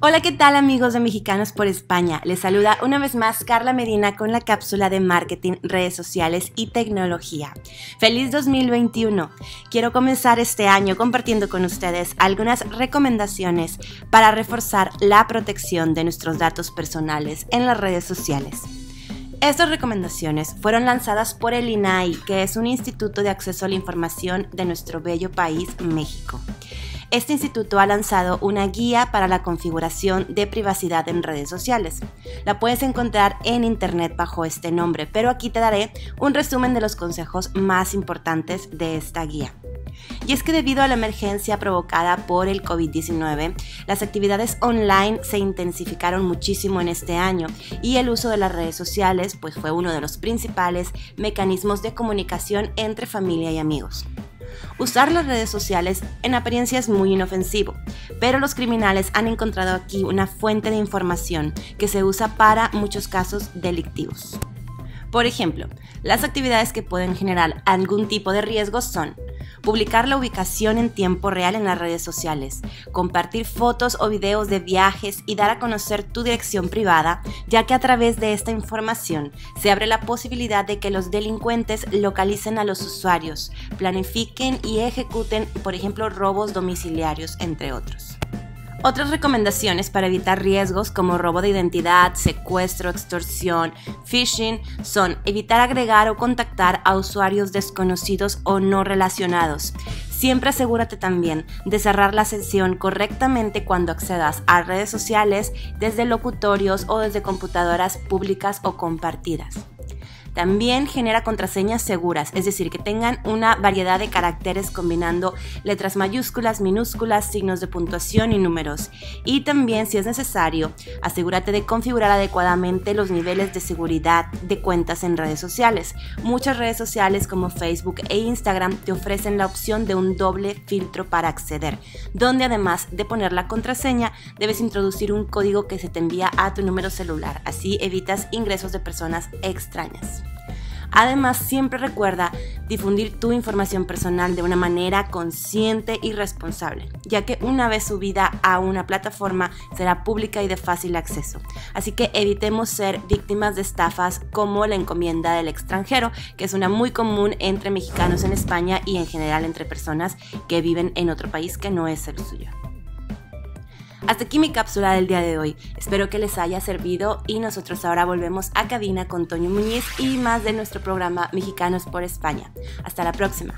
Hola, ¿qué tal amigos de Mexicanos por España? Les saluda una vez más Carla Medina con la cápsula de marketing, redes sociales y tecnología. Feliz 2021. Quiero comenzar este año compartiendo con ustedes algunas recomendaciones para reforzar la protección de nuestros datos personales en las redes sociales. Estas recomendaciones fueron lanzadas por el INAI, que es un instituto de acceso a la información de nuestro bello país, México. Este instituto ha lanzado una guía para la configuración de privacidad en redes sociales. La puedes encontrar en internet bajo este nombre, pero aquí te daré un resumen de los consejos más importantes de esta guía. Y es que debido a la emergencia provocada por el COVID-19, las actividades online se intensificaron muchísimo en este año y el uso de las redes sociales pues fue uno de los principales mecanismos de comunicación entre familia y amigos. Usar las redes sociales en apariencia es muy inofensivo, pero los criminales han encontrado aquí una fuente de información que se usa para muchos casos delictivos. Por ejemplo, las actividades que pueden generar algún tipo de riesgo son publicar la ubicación en tiempo real en las redes sociales, compartir fotos o videos de viajes y dar a conocer tu dirección privada, ya que a través de esta información se abre la posibilidad de que los delincuentes localicen a los usuarios, planifiquen y ejecuten, por ejemplo, robos domiciliarios, entre otros. Otras recomendaciones para evitar riesgos como robo de identidad, secuestro, extorsión, phishing son evitar agregar o contactar a usuarios desconocidos o no relacionados. Siempre asegúrate también de cerrar la sesión correctamente cuando accedas a redes sociales desde locutorios o desde computadoras públicas o compartidas. También genera contraseñas seguras, es decir, que tengan una variedad de caracteres combinando letras mayúsculas, minúsculas, signos de puntuación y números. Y también, si es necesario, asegúrate de configurar adecuadamente los niveles de seguridad de cuentas en redes sociales. Muchas redes sociales como Facebook e Instagram te ofrecen la opción de un doble filtro para acceder, donde además de poner la contraseña, debes introducir un código que se te envía a tu número celular. Así evitas ingresos de personas extrañas. Además, siempre recuerda difundir tu información personal de una manera consciente y responsable, ya que una vez subida a una plataforma será pública y de fácil acceso. Así que evitemos ser víctimas de estafas como la encomienda del extranjero, que es una muy común entre mexicanos en España y en general entre personas que viven en otro país que no es el suyo. Hasta aquí mi cápsula del día de hoy. Espero que les haya servido y nosotros ahora volvemos a cabina con Toño Muñiz y más de nuestro programa Mexicanos por España. Hasta la próxima.